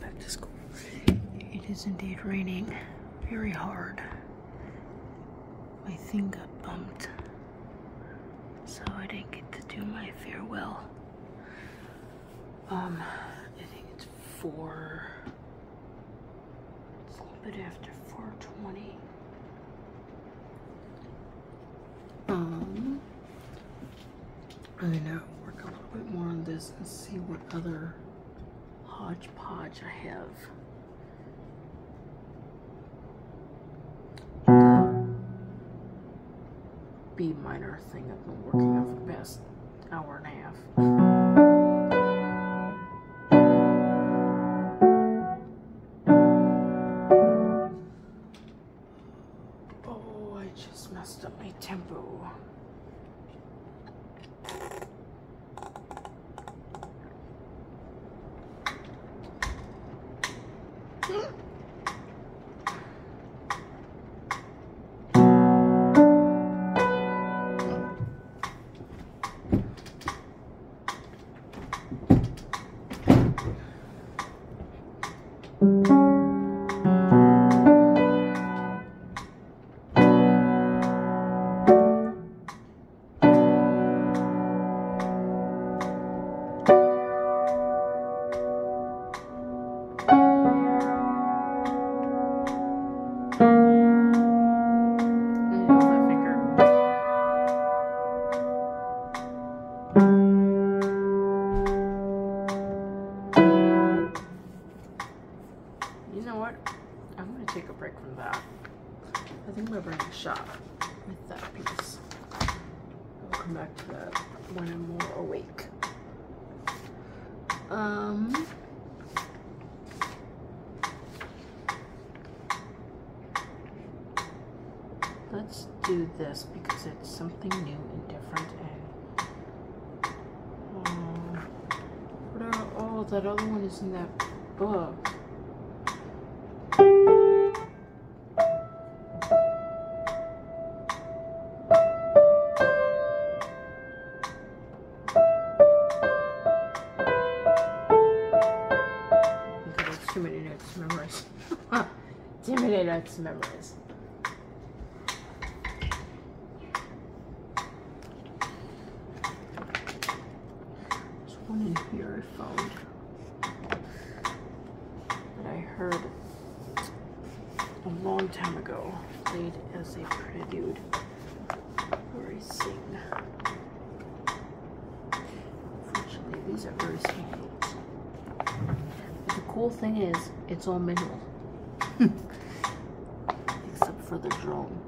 back to school. It is indeed raining very hard. My thing got bumped, so I didn't get to do my farewell. Um, I think it's four. It's a little bit after 420. Um, I'm gonna work a little bit more on this and see what other hodgepodge I have. B minor thing I've been working on for the past hour and a half. Oh, I just messed up my tempo. That other one is in that book. Too many notes to memorize. too many notes to memorize. There's one in here I found that I heard a long time ago, played as a prelude where I sing. Unfortunately, these are very small. But the cool thing is, it's all minimal. Except for the drone.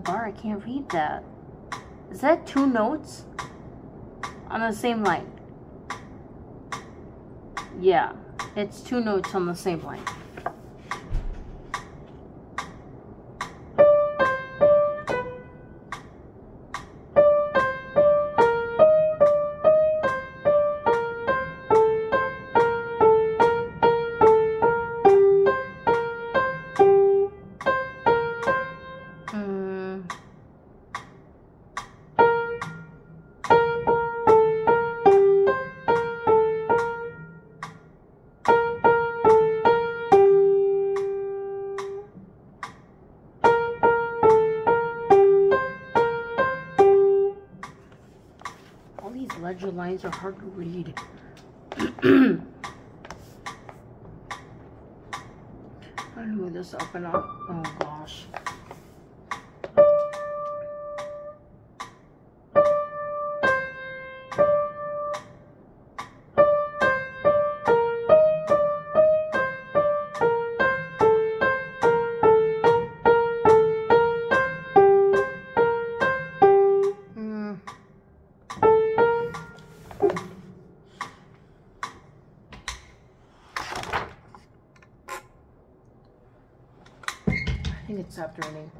Bar, I can't read that. Is that two notes on the same line? Yeah, it's two notes on the same line. Think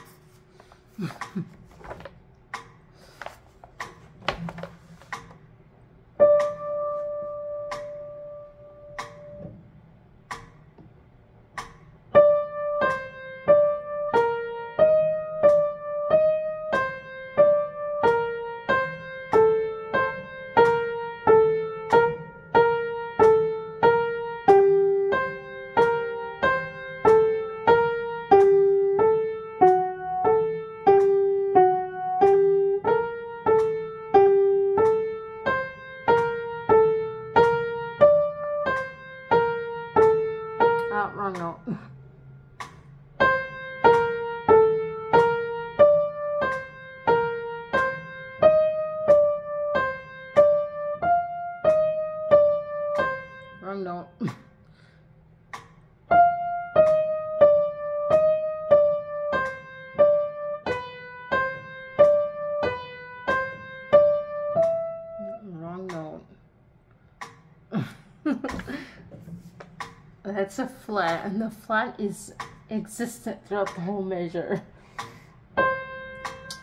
and the flat is existent throughout the whole measure.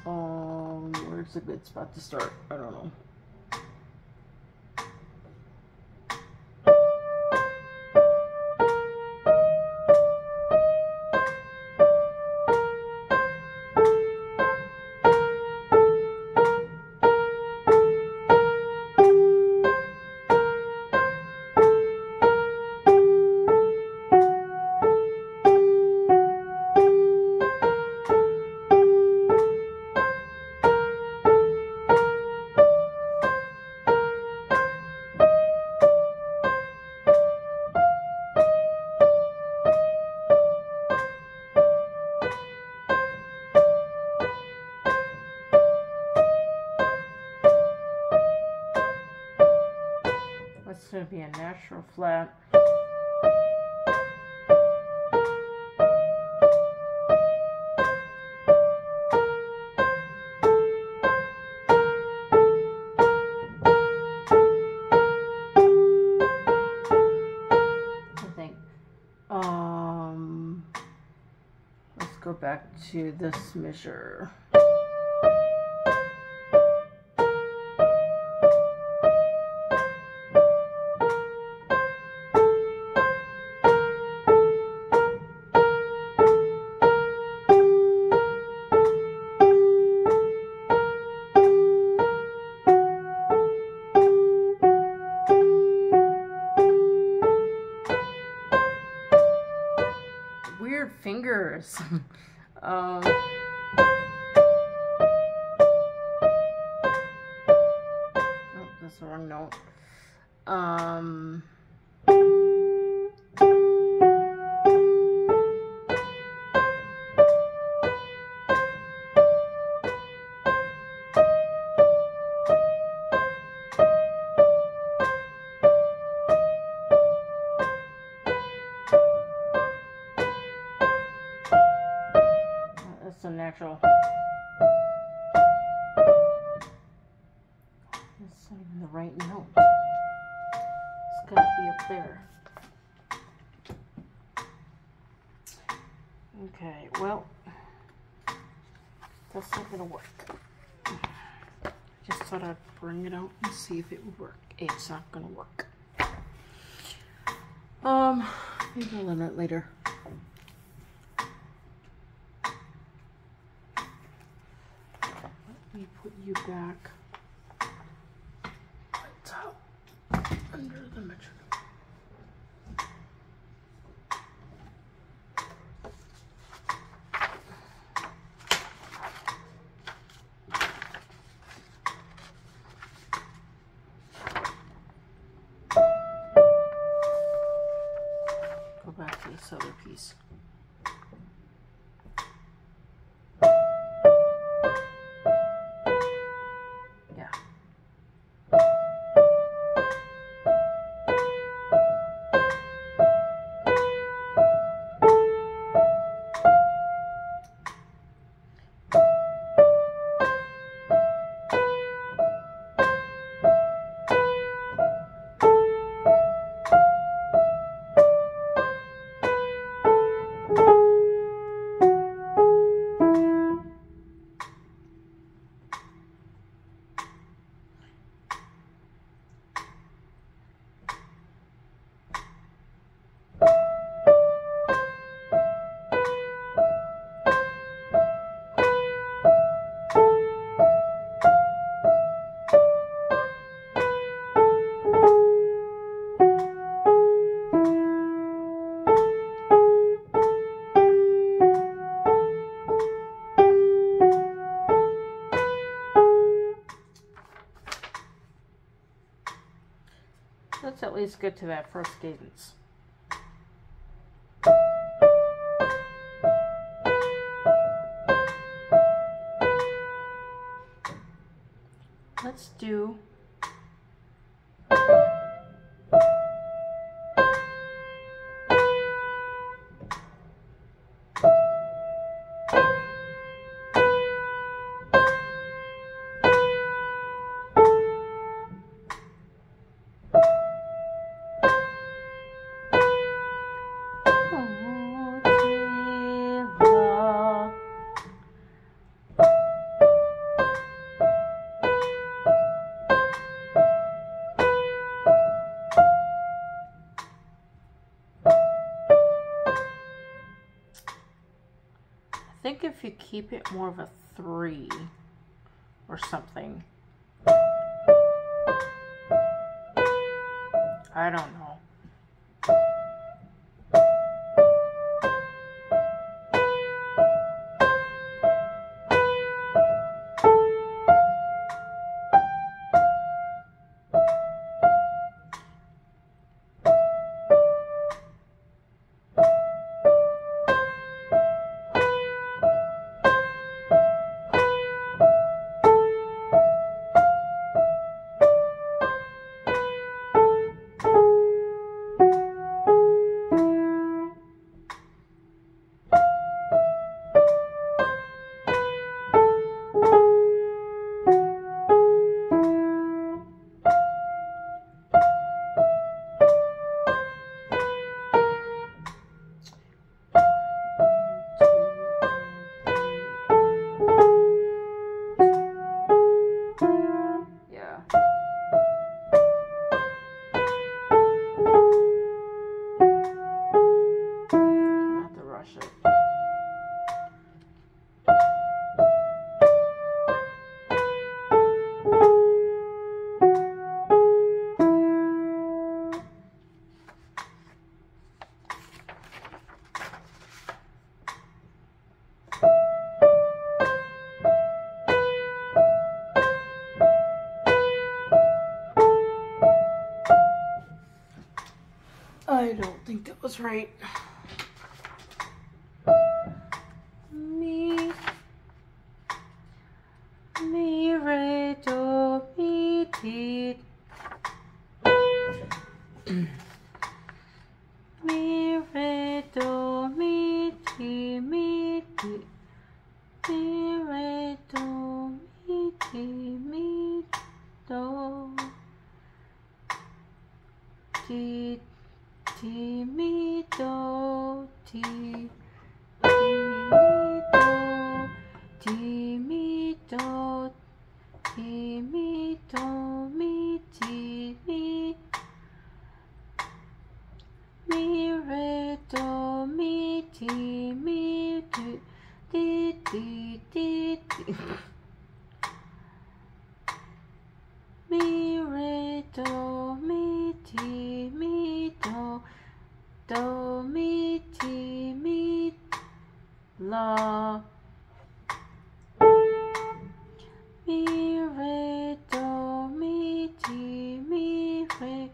Um, where's a good spot to start? I don't know. To this measure. Weird fingers. natural. That's not even the right note. It's gotta be up there. Okay, well, that's not gonna work. Just thought I'd bring it out and see if it would work. It's not gonna work. Um, maybe I'll learn it later. Let me put you back Least get to that first cadence. Think if you keep it more of a three or something. I don't know. Think mi, do. Di, di, di, di. Mi, re, do, mi, ti, mi, do. Do, mi, ti, mi, la. Mi, re, do, mi, ti, mi, re,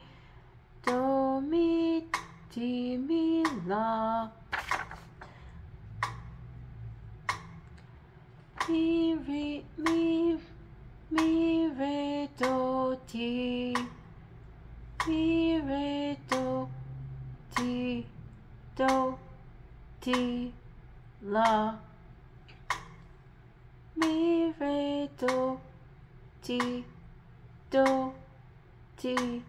do, mi, ti, mi, la. Mi, re, mi, mi, re, do, ti. Mi, re, do, ti, do, ti, la. Mi, re, do, ti, do, ti,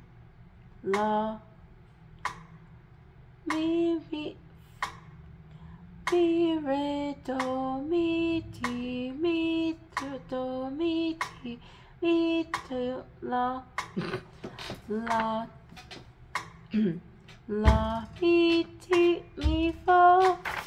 la. Mi, mi, mi, re, do, mi, ti, mi, do, do, mi, ti, mi, do, la. La, la, mi, ti, mi, fa.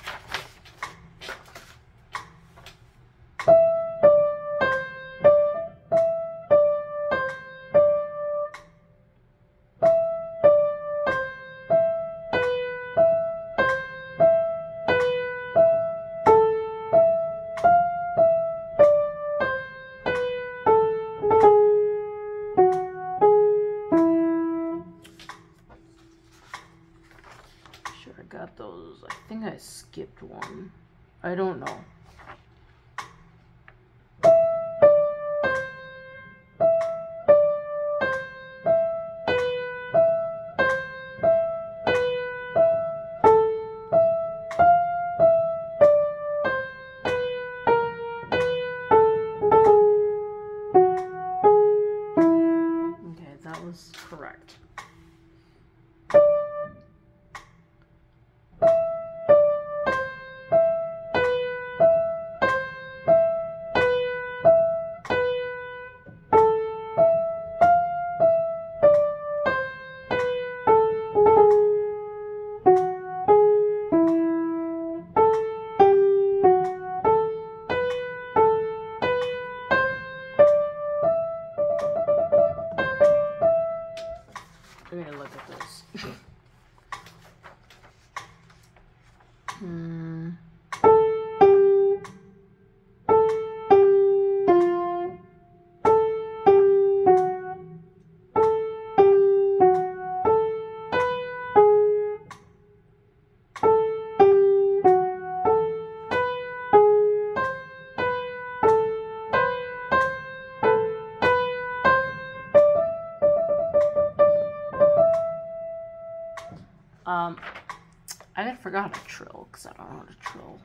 Forgot to trill because I don't know how to trill.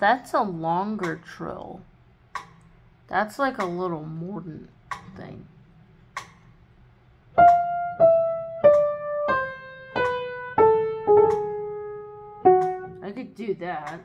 That's a longer trill. That's like a little mordent thing. I could do that.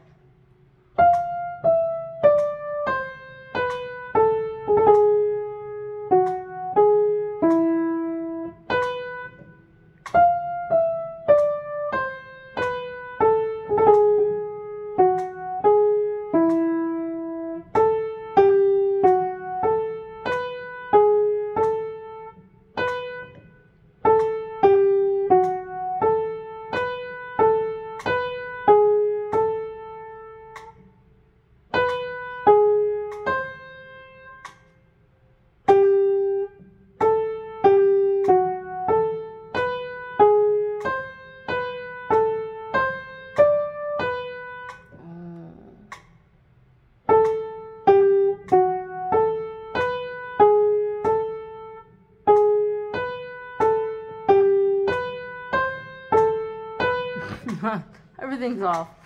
Off.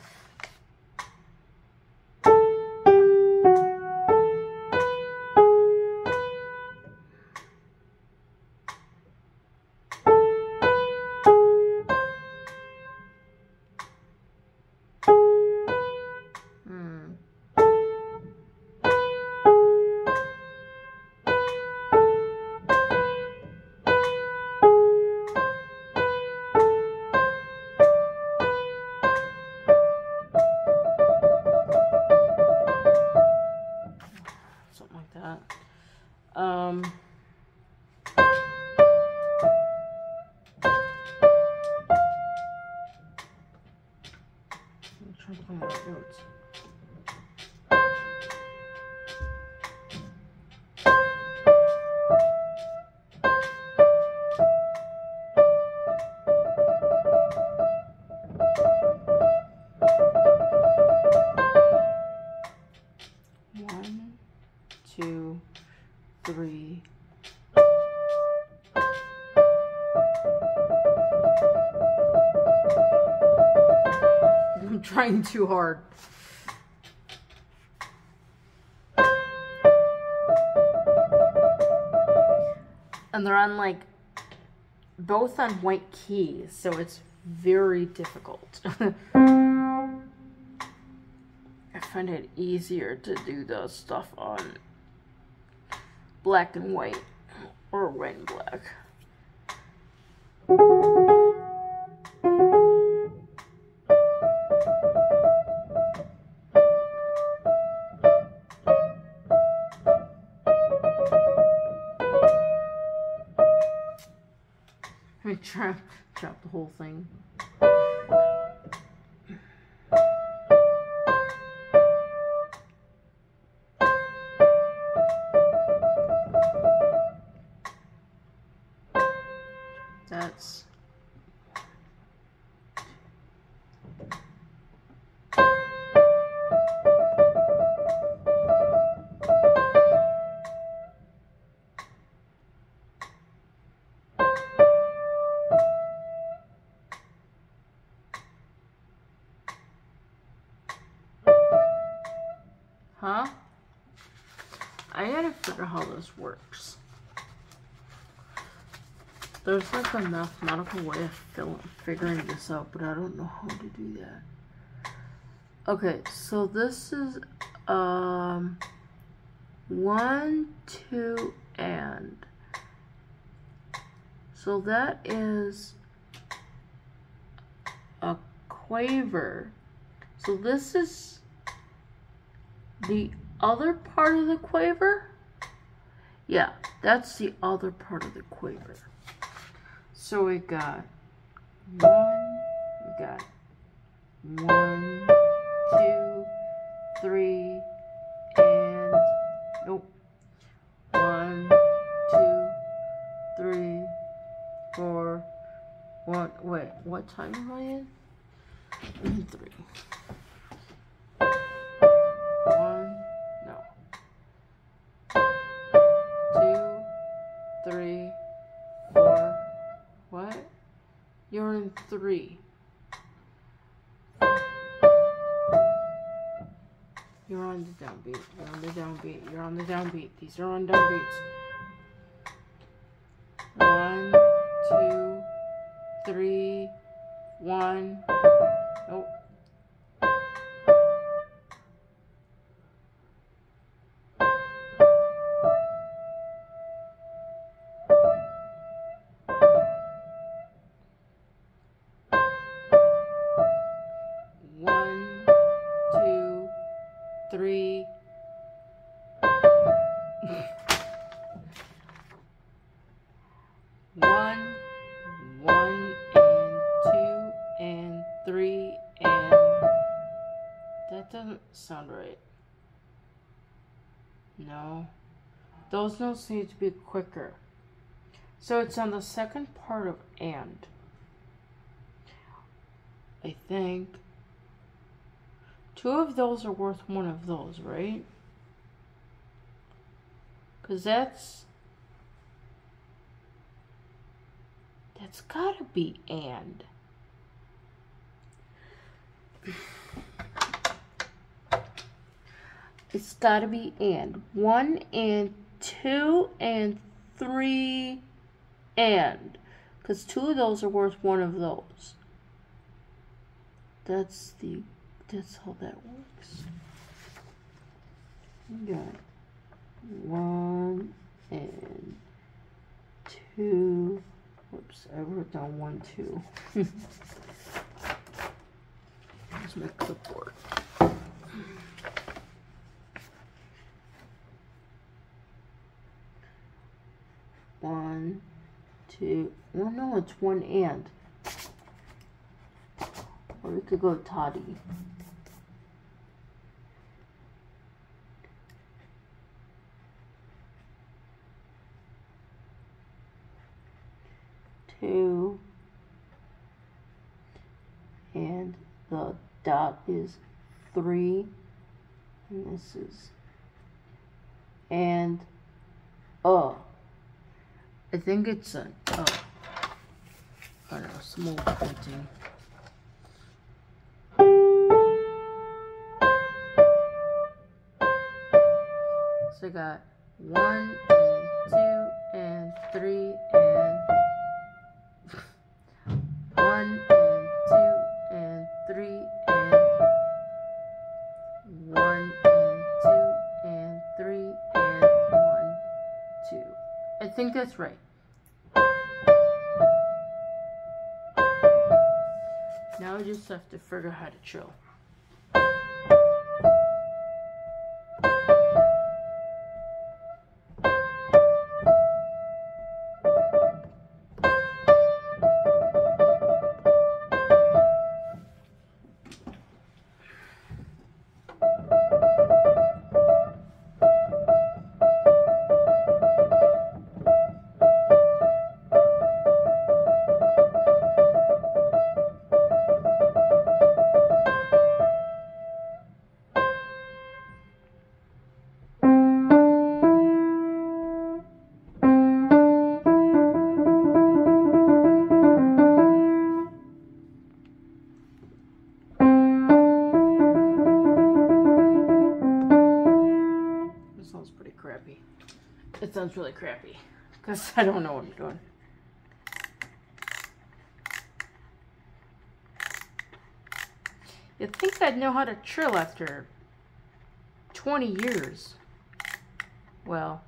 Three. I'm trying too hard. And they're on like both on white keys, so it's very difficult. I find it easier to do the stuff on black and white or white and black. I trap trap the whole thing. Works. There's like a mathematical way of figuring this out, but I don't know how to do that. Okay, so this is um one, two, and so that is a quaver. So this is the other part of the quaver? Yeah, that's the other part of the quaver. So we got one, we got one, two, three, and nope. One, two, three, four, one. Wait, what time am I? In three. Three. You're on the downbeat. You're on the downbeat. You're on the downbeat. These are on downbeats. One, two, three, one. Those notes need to be quicker. So it's on the second part of and. I think. Two of those are worth one of those, right? Because that's. That's gotta be and. It's gotta be and. One and two and three and. Because two of those are worth one of those. That's the that's how that works. You got one and two. Whoops, I wrote down one, two. Here's my clipboard. One, two. Well, no, it's one and. Or we could go toddy. Two. And the dot is three. And this is. And. Uh. I think it's a, oh. I don't know, some old printing. So I got one and two and three and That's right. Now I just have to figure out how to chill. Because I don't know what I'm doing. You'd think I'd know how to trill after 20 years. Well,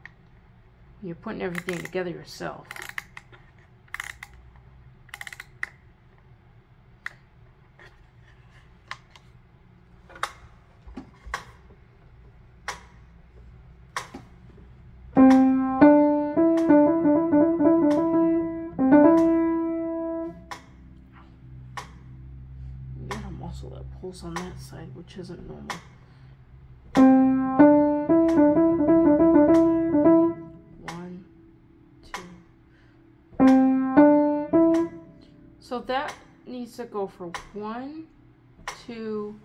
you're putting everything together yourself. Which isn't normal. One, two. So that needs to go for one, two,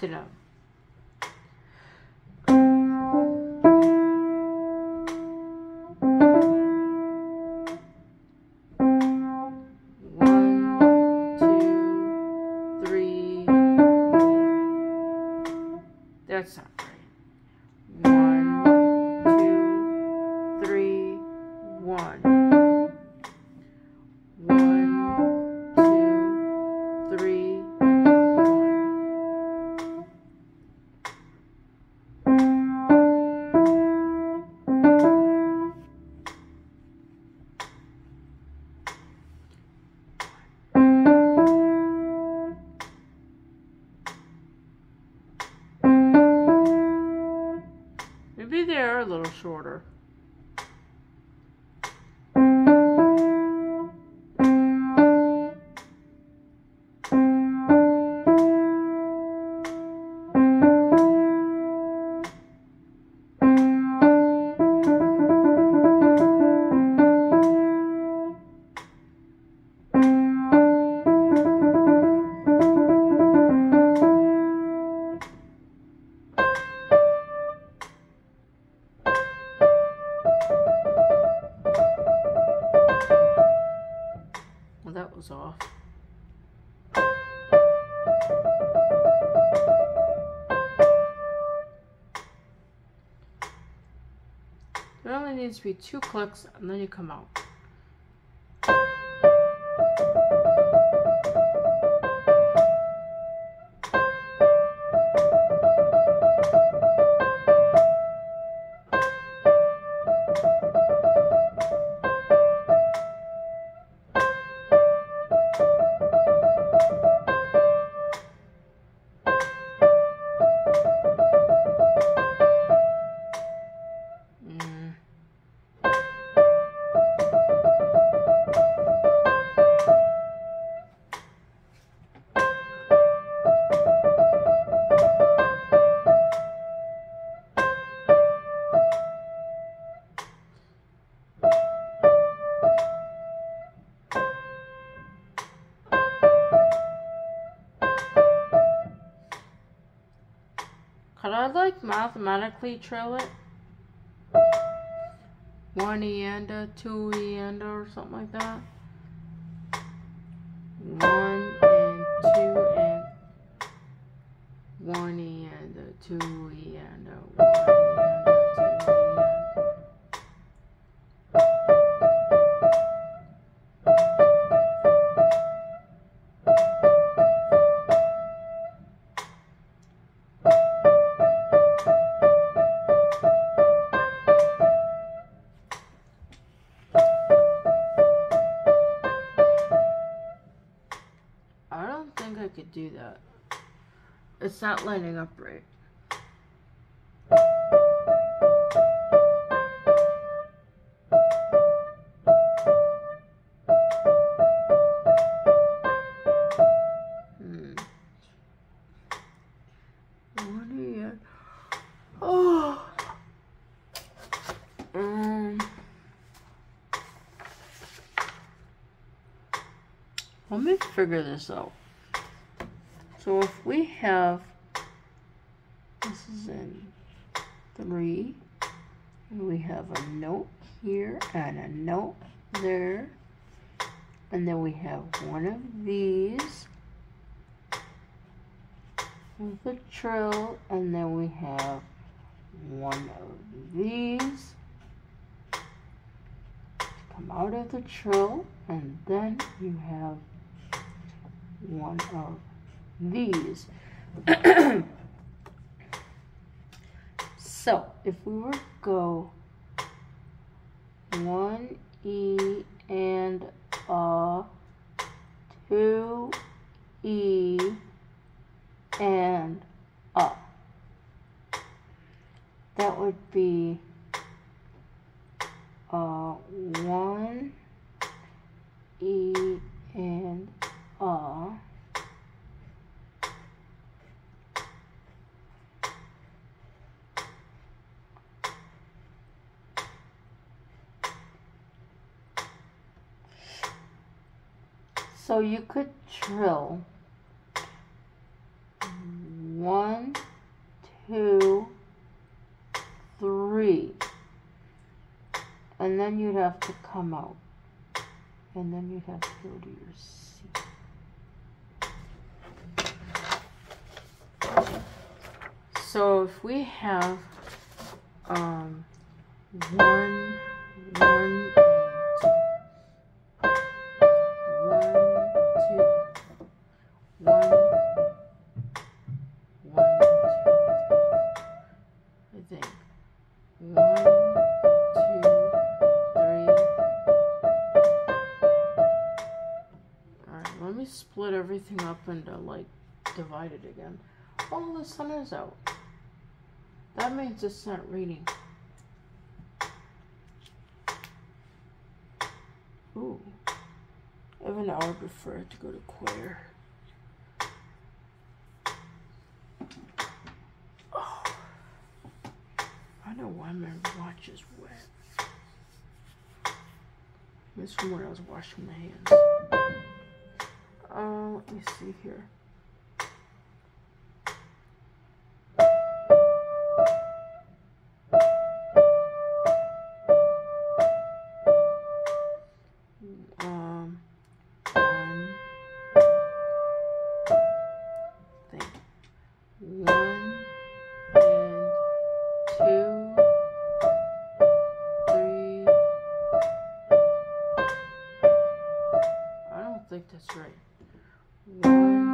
da two clicks and then you come out. Mathematically trill it? One eanda, two eanda, or something like that. It's not lining up right. Hmm. Oh. Um. Let me figure this out. So if we have, this is in three, and we have a note here and a note there, and then we have one of these. With a trill, and then we have one of these. Come out of the trill, and then you have one of these. so if we were to go one E and a, two E and a, that would be uh, one E and a. So you could trill. One, two, three, and then you'd have to come out, and then you'd have to go to your seat. So if we have um, one, one, divide it again. Oh, the sun is out. That means it's not raining. Ooh. I have an hour before I have to go to choir. Oh. I know why my watch is wet. It's from when I was washing my hands. Uh, let me see here. think that's right. One.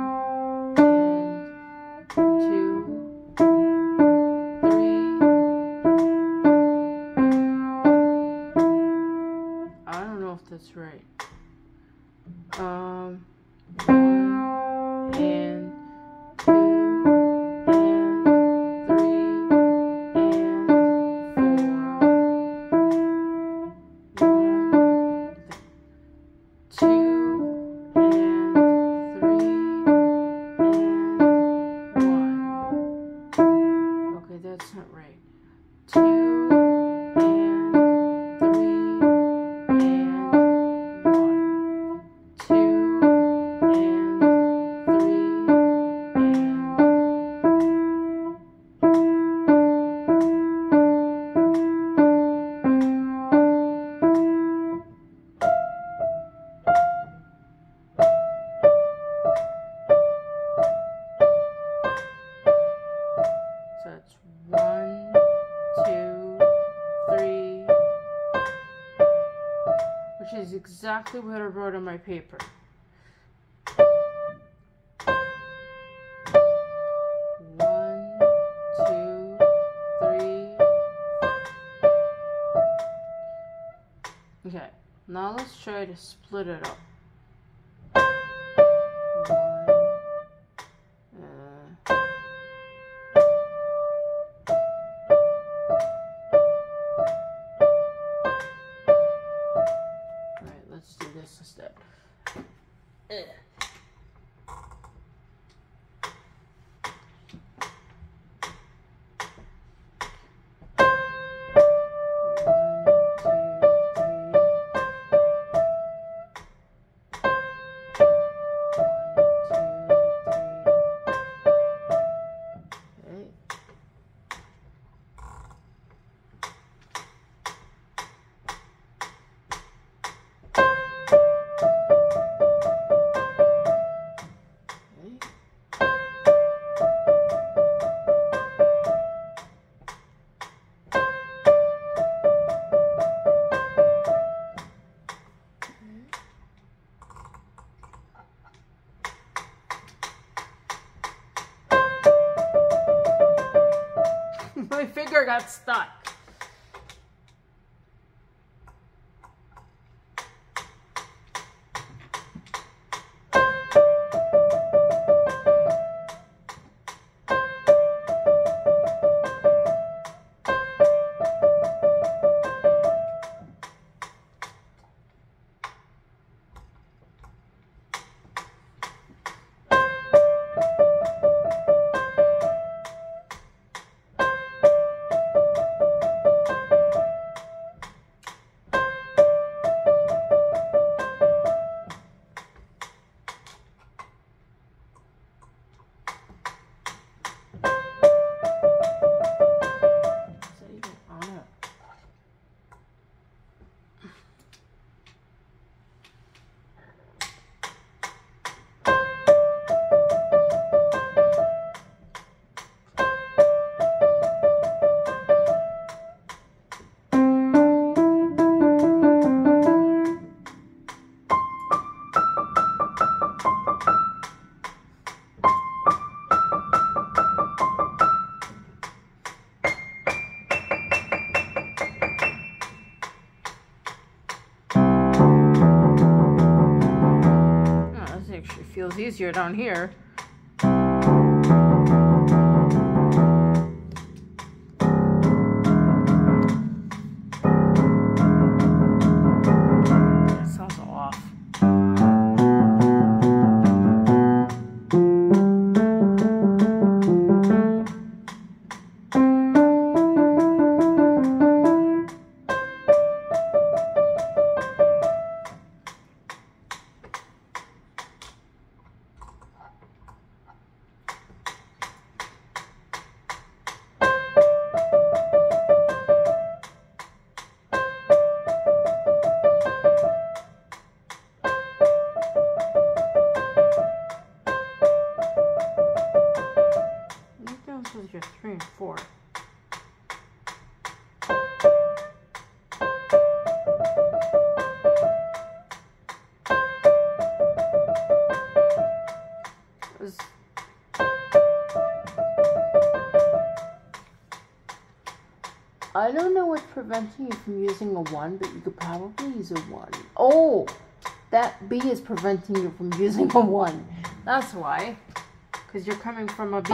Paper. One, two, three. Okay, now let's try to split it up. Easier down here. Preventing you from using a 1, but you could probably use a 1. Oh! That B is preventing you from using a 1. That's why. Because you're coming from a B.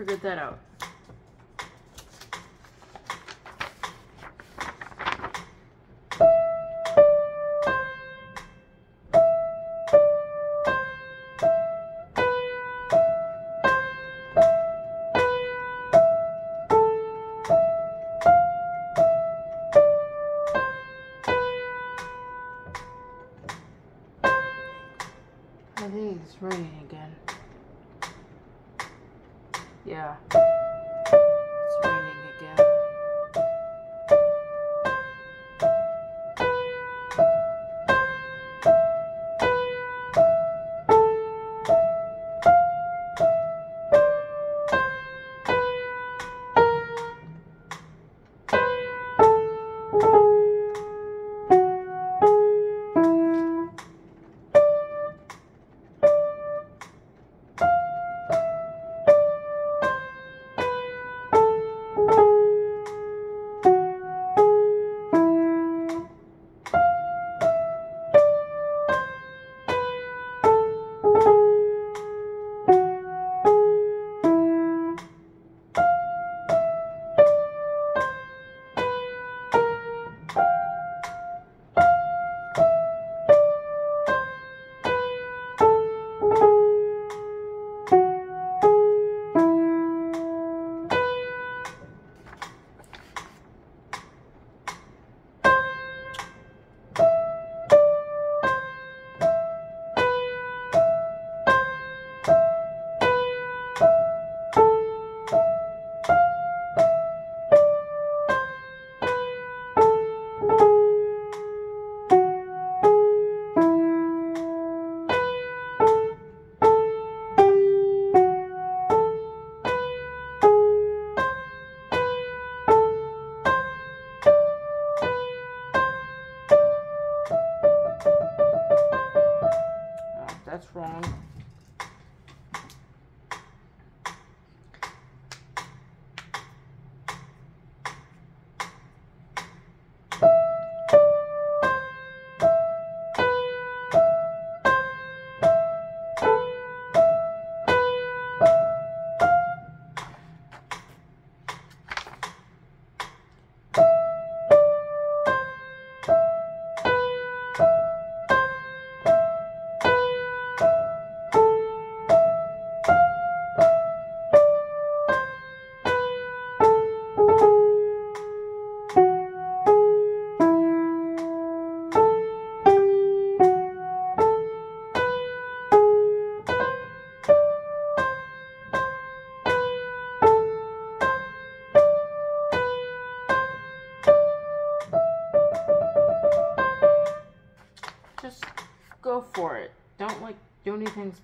figured that out.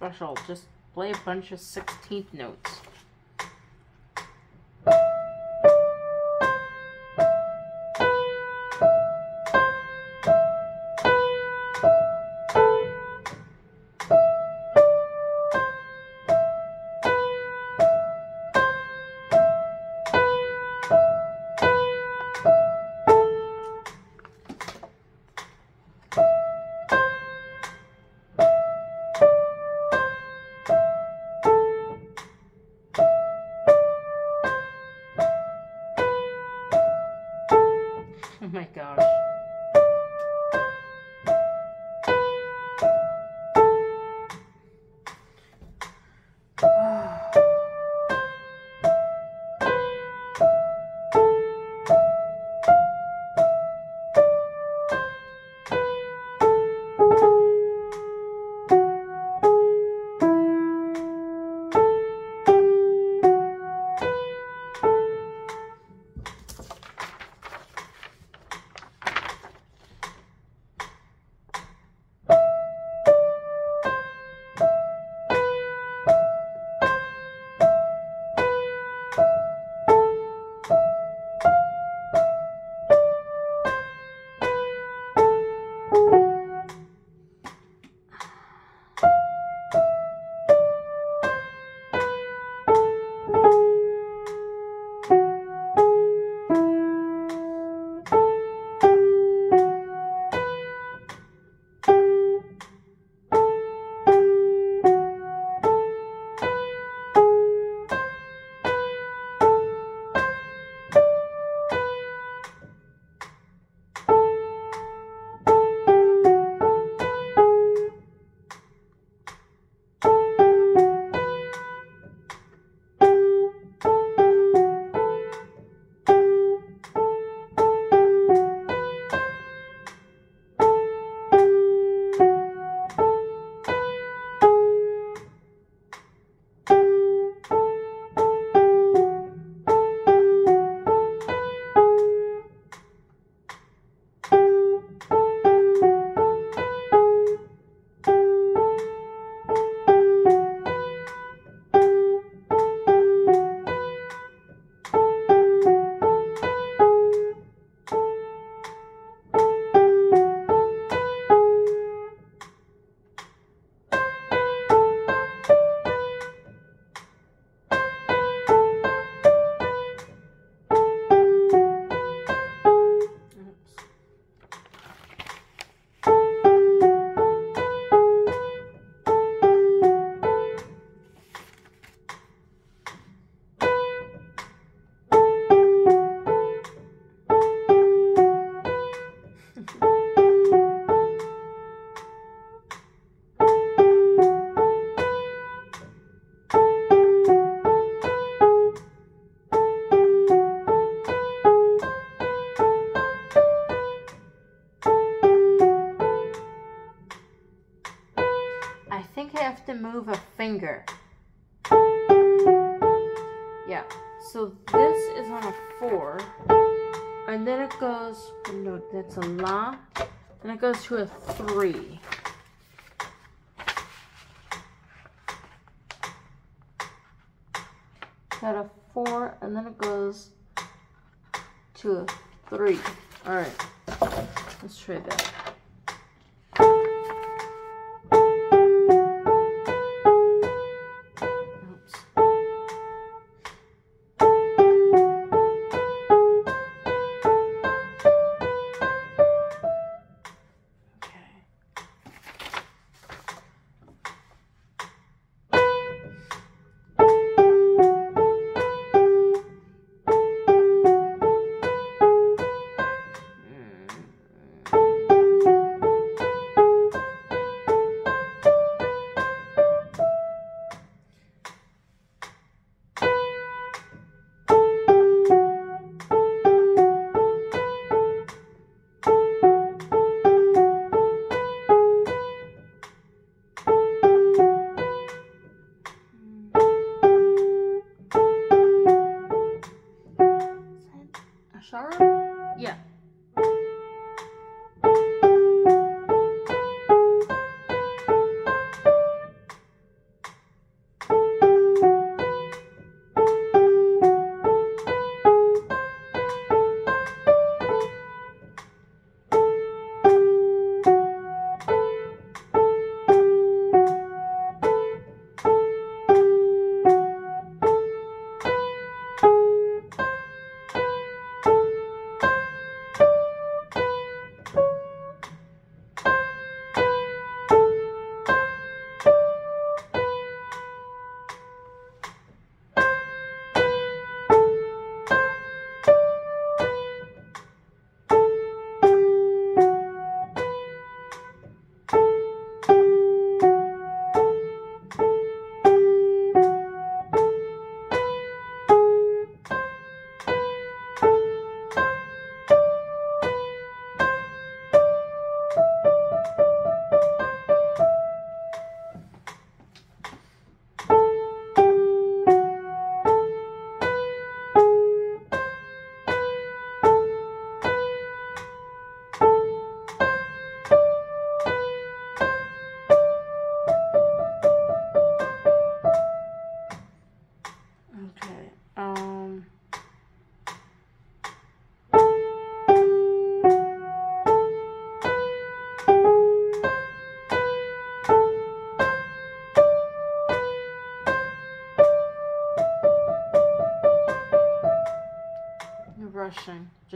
Special. Just play a bunch of 16th notes. to a three.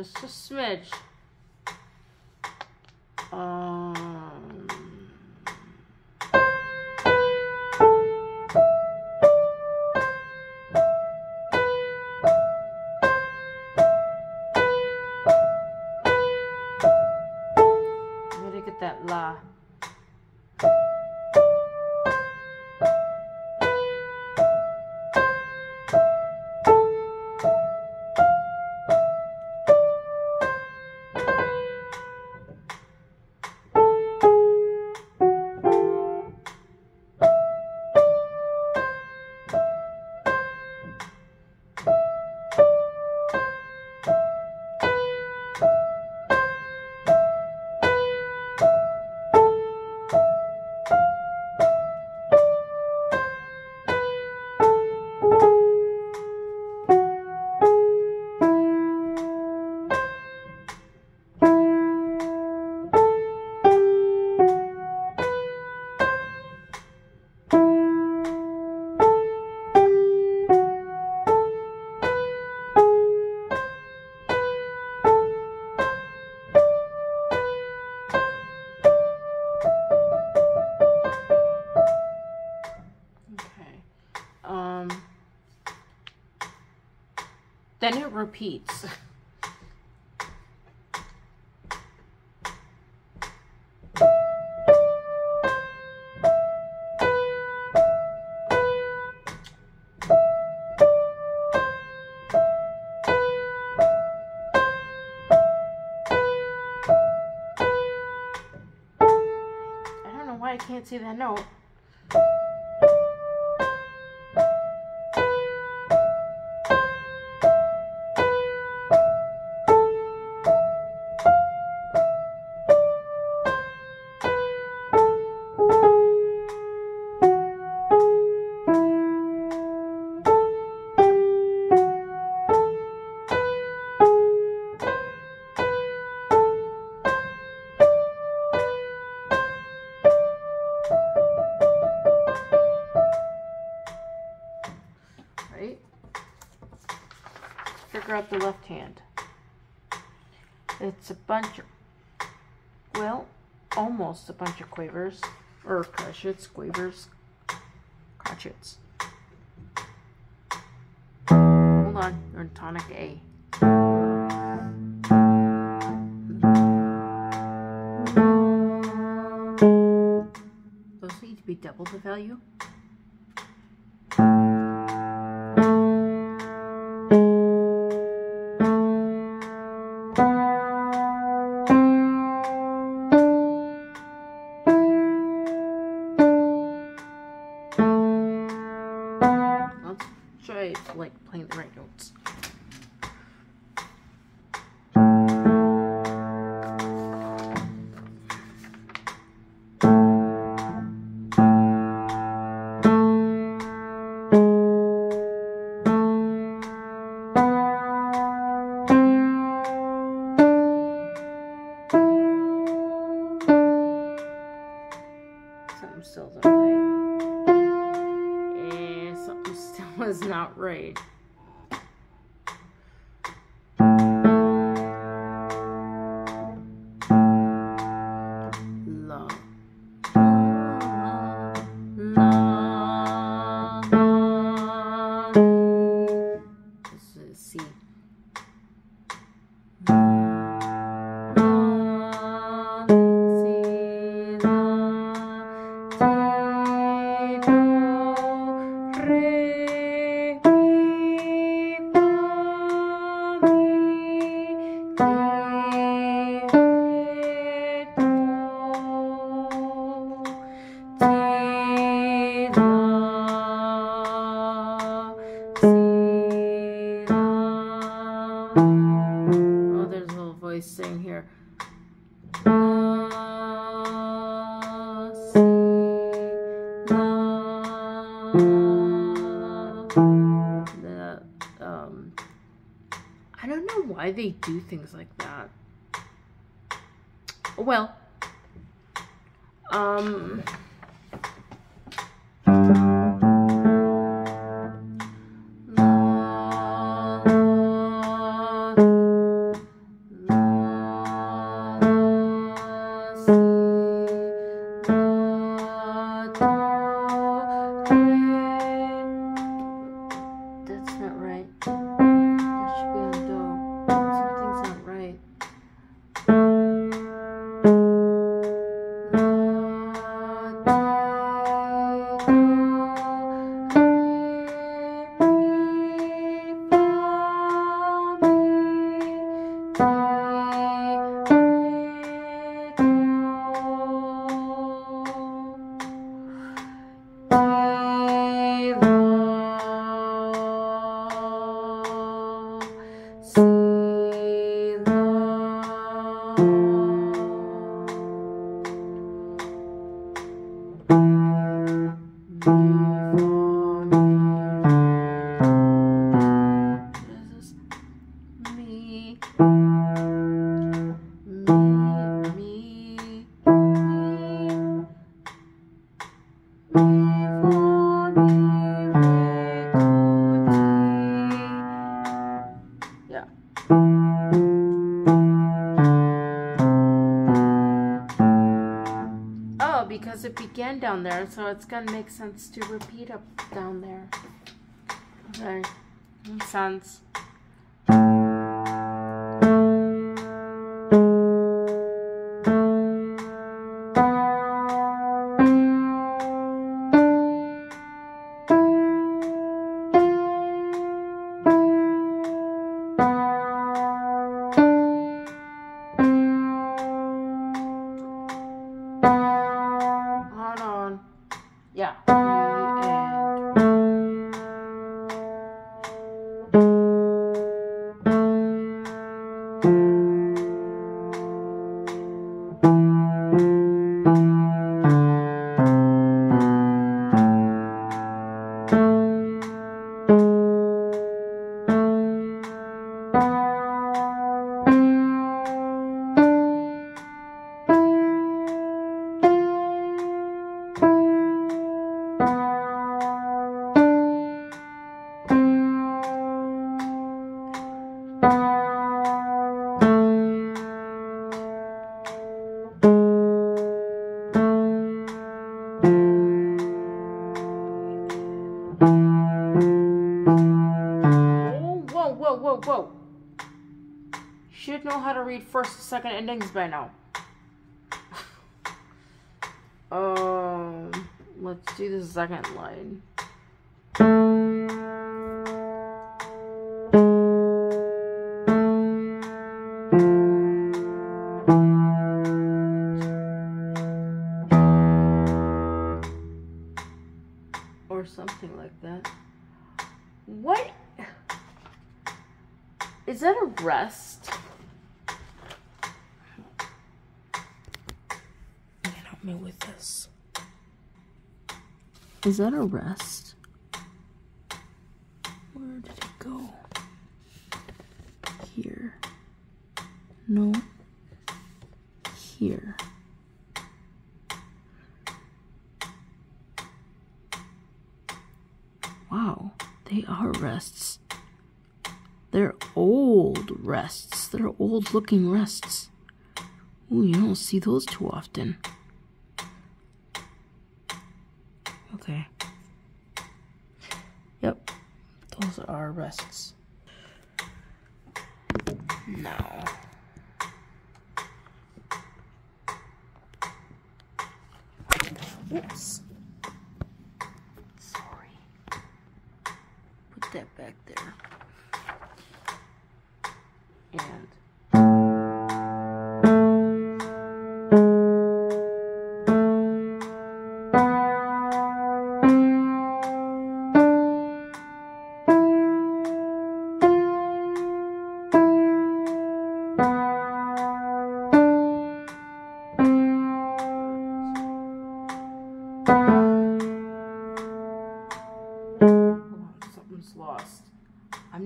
just a smidge. then it repeats. I can't see that note. The left hand. It's a bunch of, well, almost a bunch of quavers. Or crotchets, quavers, crotchets. Hold on, you're in tonic A. Those need to be double the value. Things like down there, so it's gonna make sense to repeat up down there. Okay, makes sense. Second endings by now. um, let's do the second line. That a rest? Where did it go? Here. No. Here. Wow, they are rests. They're old rests. They're old looking rests. Ooh, you don't see those too often.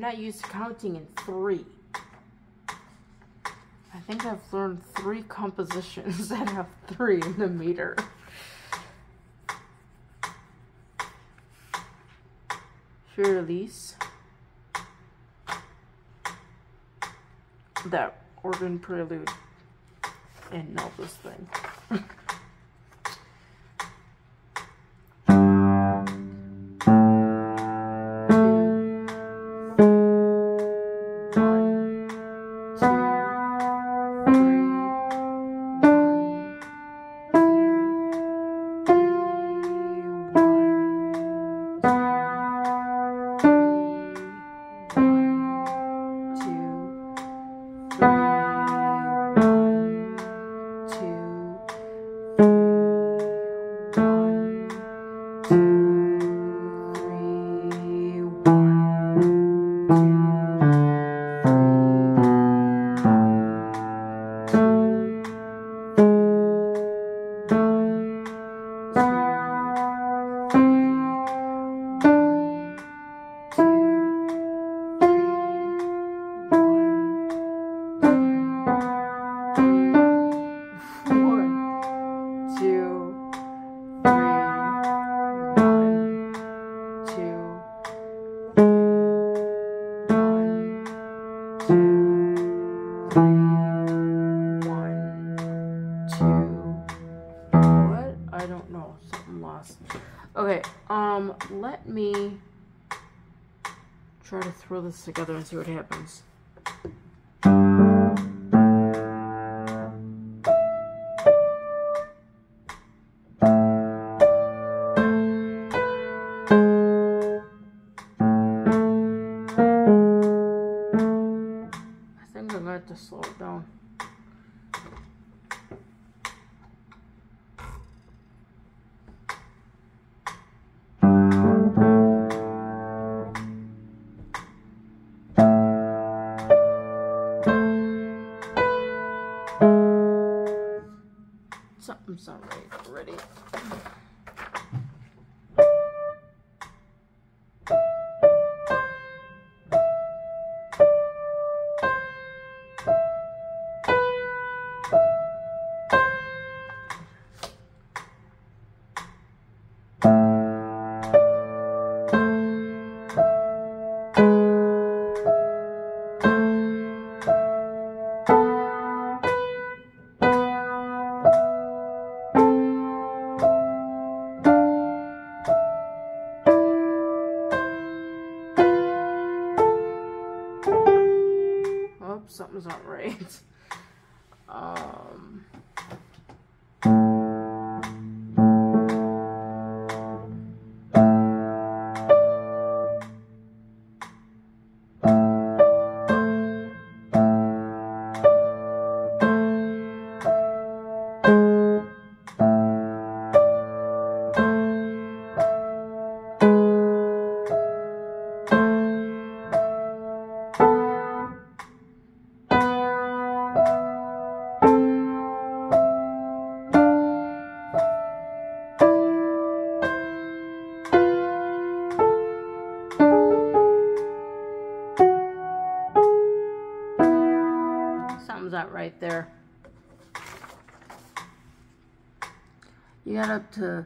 Not used to counting in three. I think I've learned three compositions that have three in the meter. Für Elise. That organ prelude. And now this thing. this together and see what happens. нравится. there. You got up to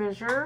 measure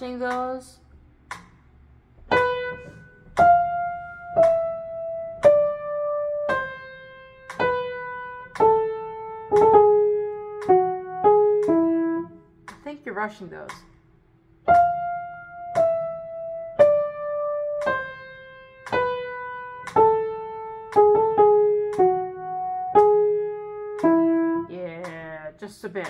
those. I think you're rushing those. Yeah, just a bit.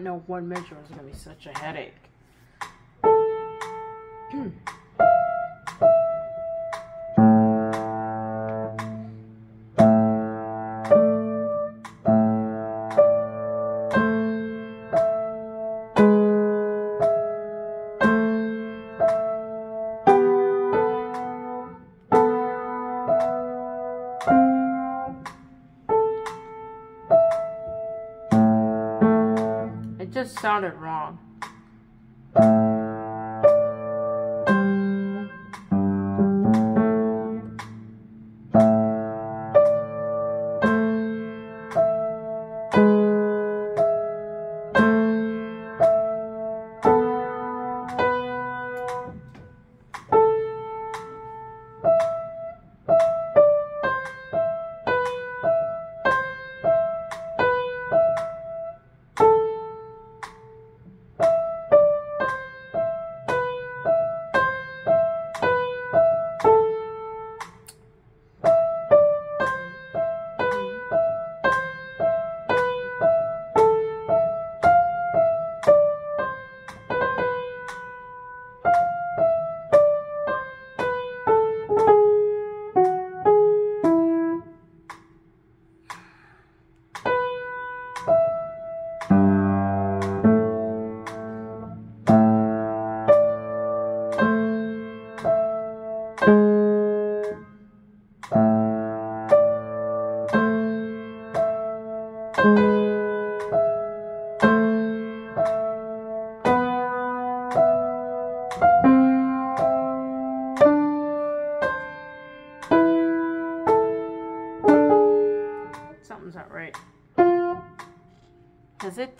Not know one measure is going to be such a headache.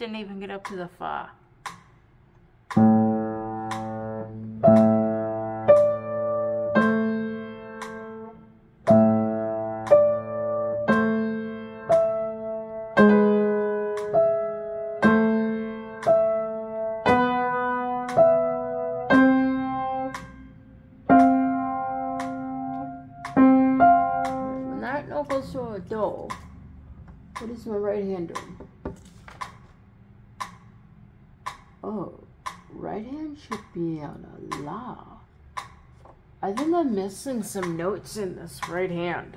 Didn't even get up to the fa. When that note goes what is my right hand doing? Oh, right hand should be on a la. I think I'm missing some notes in this right hand.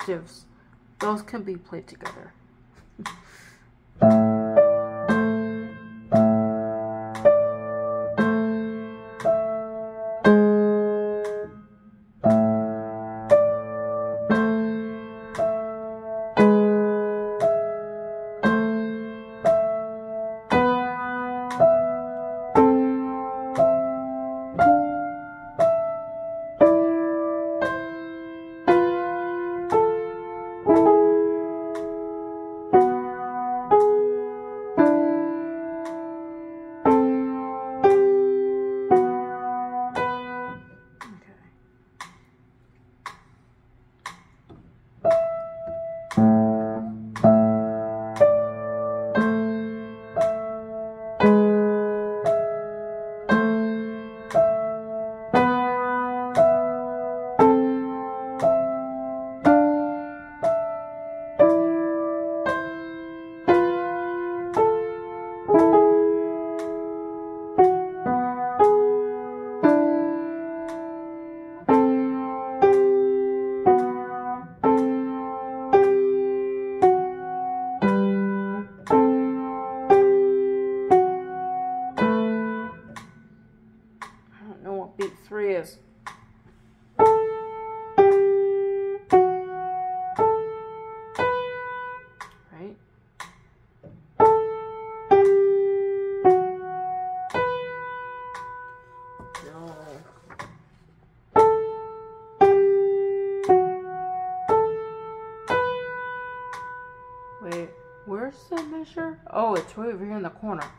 Octaves. Those can be played together. Corner.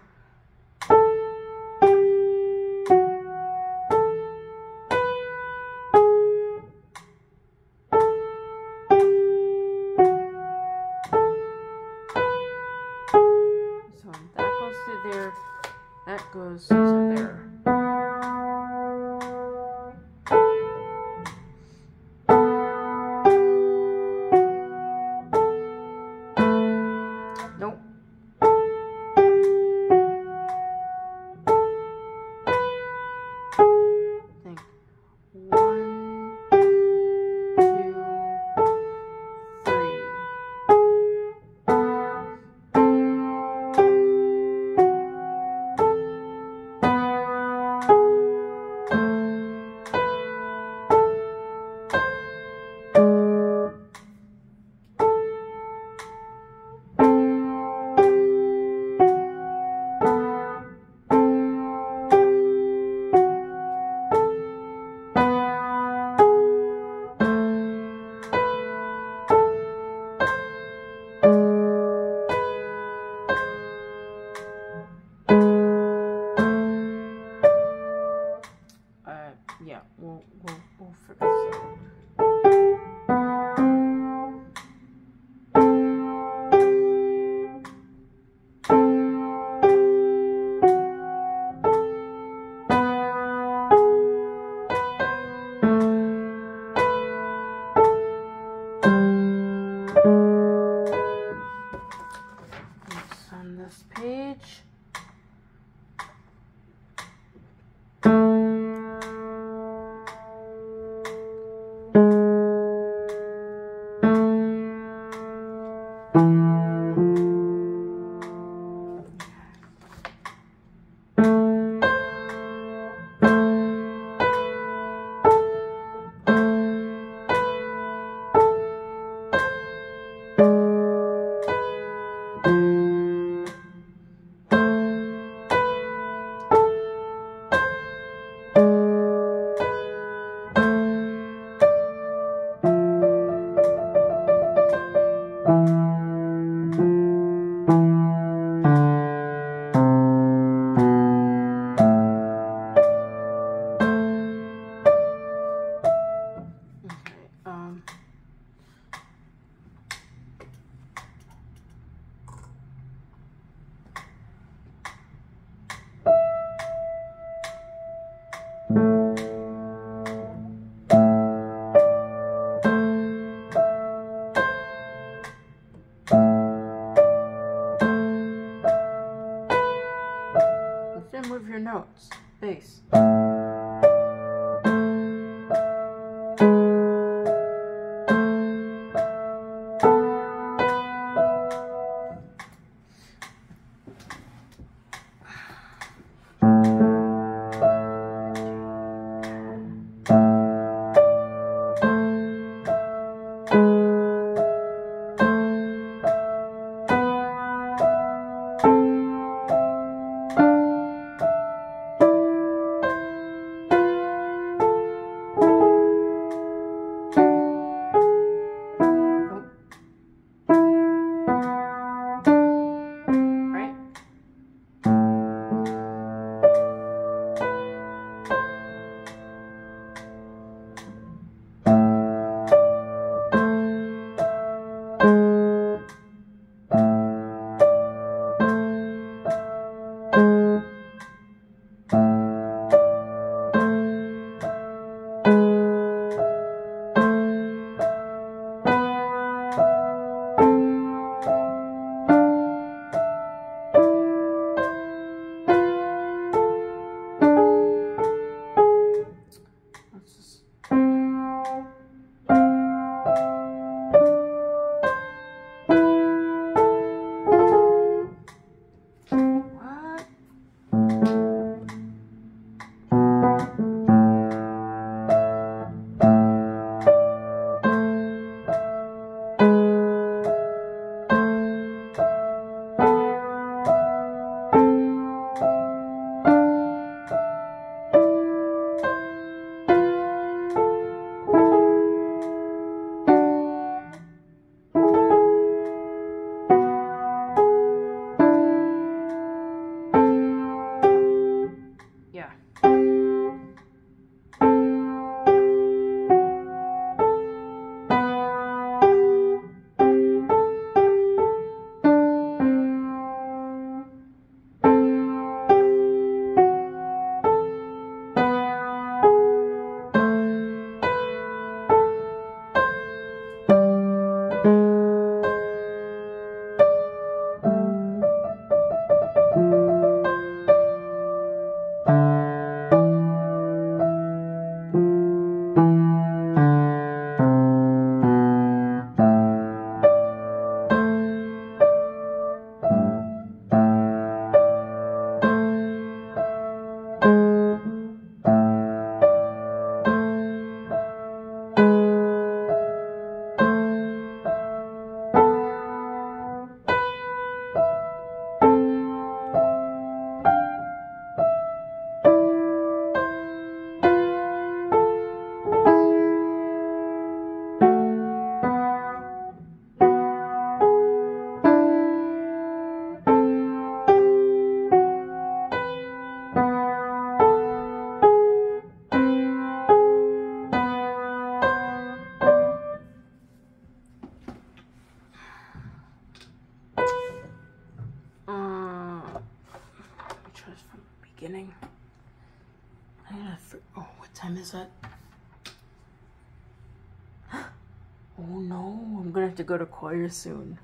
Go to choir soon.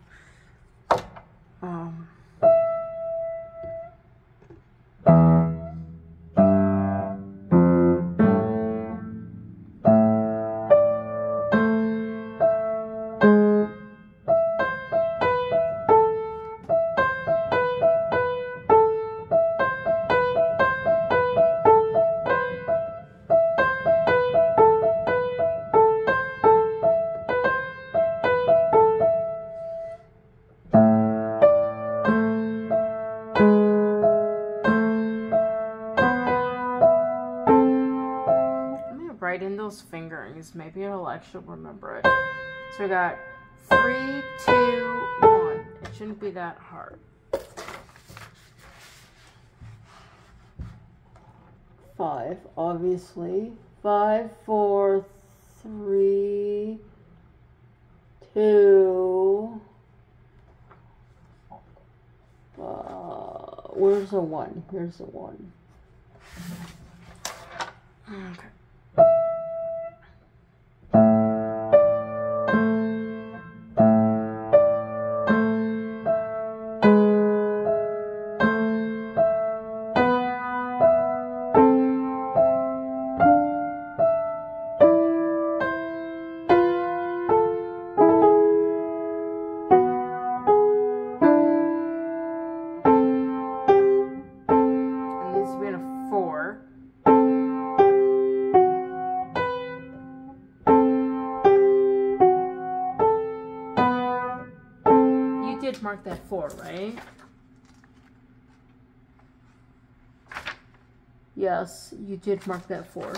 Fingerings. Maybe it'll actually remember it. So we got three, two, one. It shouldn't be that hard. Five, obviously. Five, four, three, two. Uh, where's the one? Here's the one. Okay. That four, right? Yes, you did mark that four.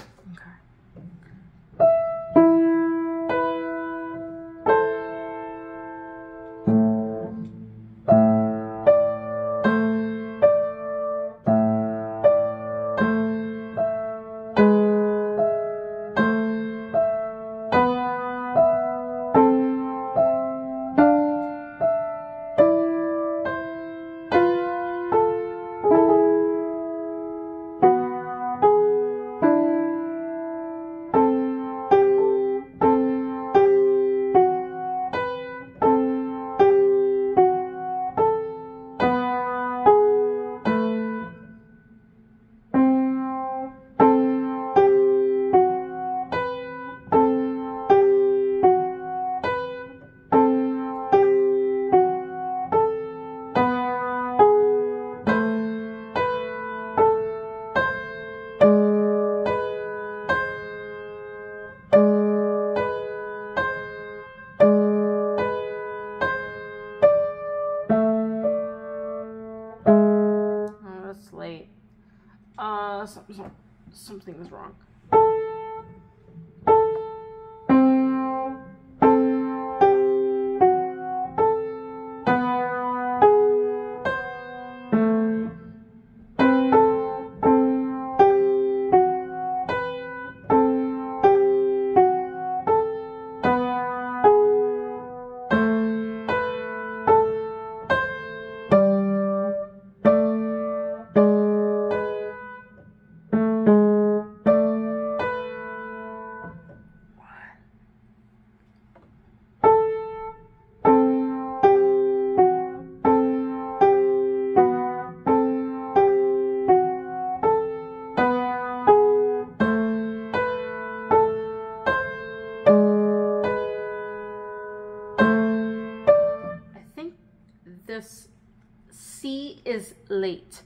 Late.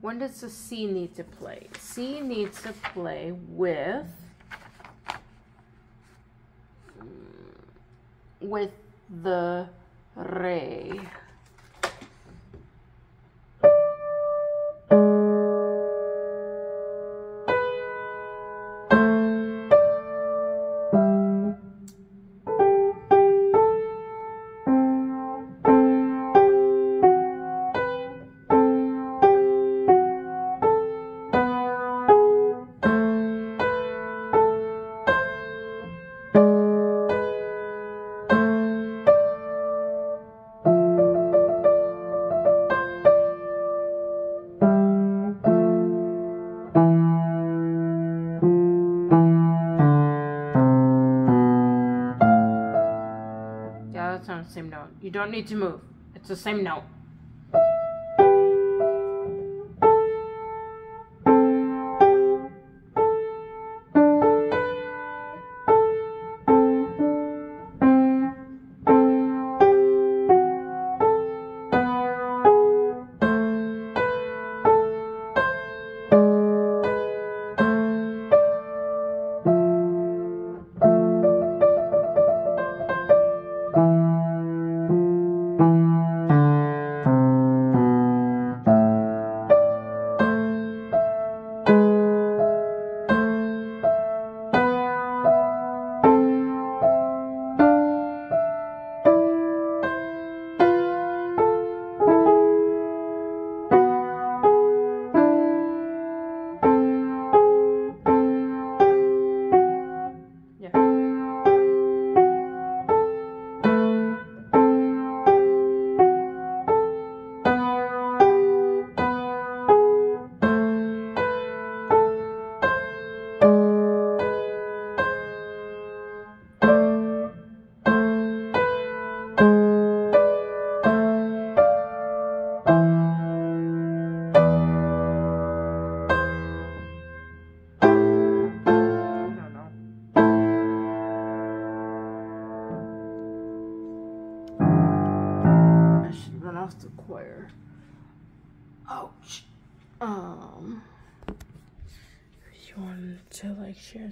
When does the C need to play? C needs to play with with the re. Don't need to move. It's the same note.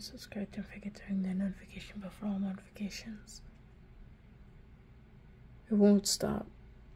Subscribe. Don't forget to ring the notification bell for all notifications. It won't stop.